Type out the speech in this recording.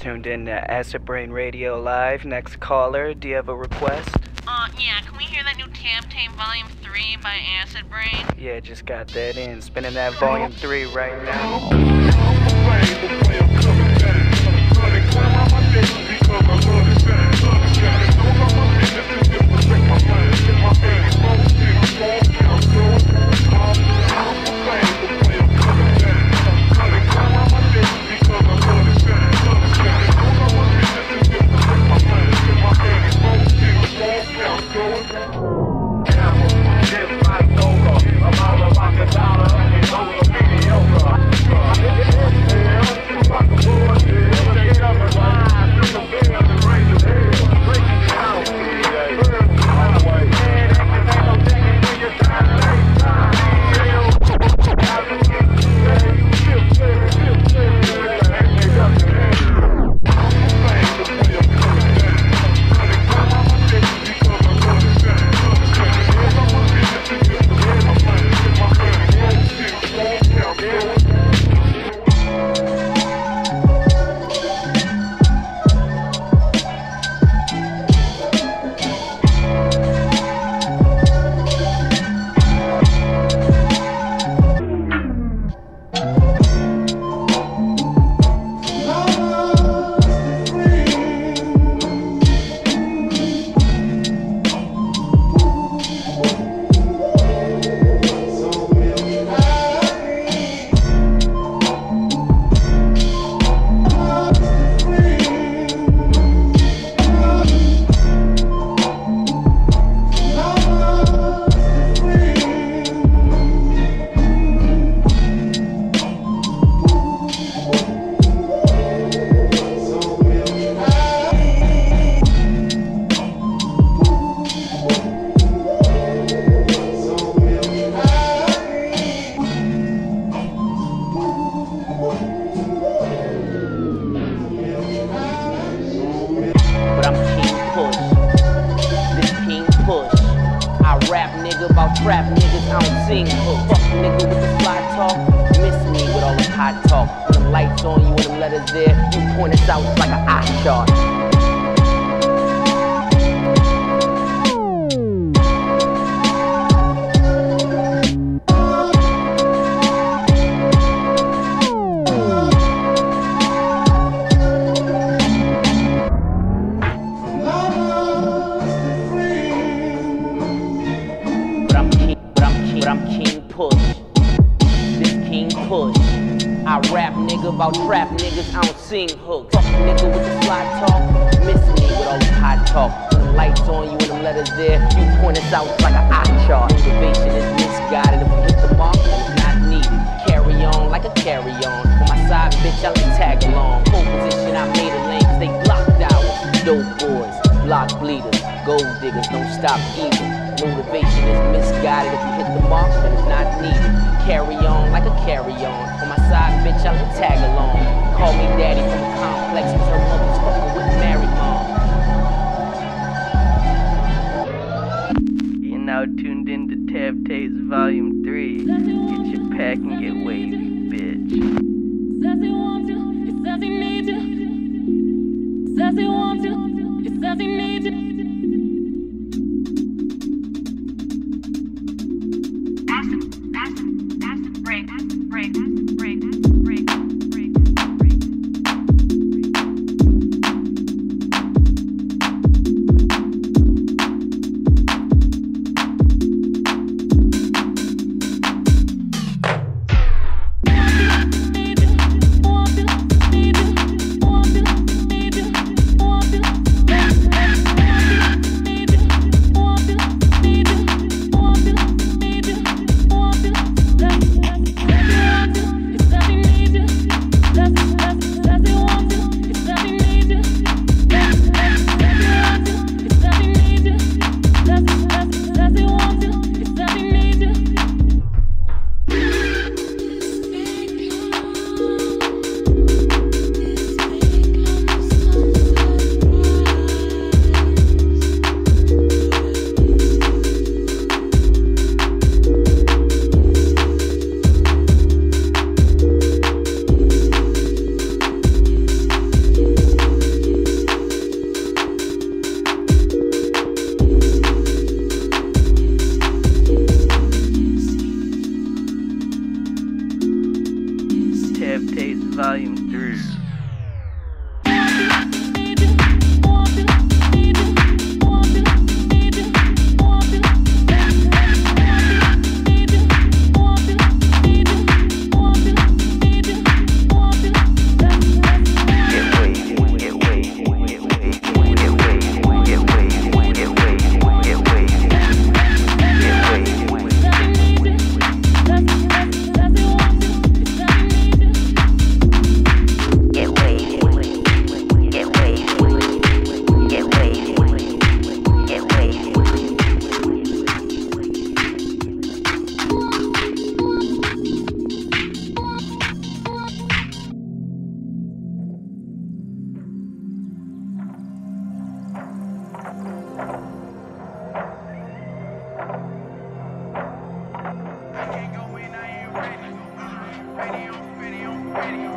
tuned in to Acid Brain Radio Live. Next caller, do you have a request? Uh, yeah, can we hear that new Tab Tape Volume 3 by Acid Brain? Yeah, just got that in. Spinning that volume 3 right now. Niggas, I don't sing hooks. Fuck nigga with the fly talk. Miss me with all the hot talk. The lights on you and them letters there, you point us out like an eye chart. Motivation is misguided. If we hit the mark, it's not needed. Carry on like a carry on. On my side, bitch, I can tag along. Pole position, I made a lane 'cause they blocked out. Dope boys, block bleeders, gold diggers, don't stop either. Motivation is misguided. If you hit the mark, then it's not needed. Carry on like a carry on. On my side, bitch, I can tag along. Call me daddy from a complex, cause her mother's fucking with married mom. You're now tuned in to Tab Tape Volume 3. Get your pack and get wavy, bitch. Acid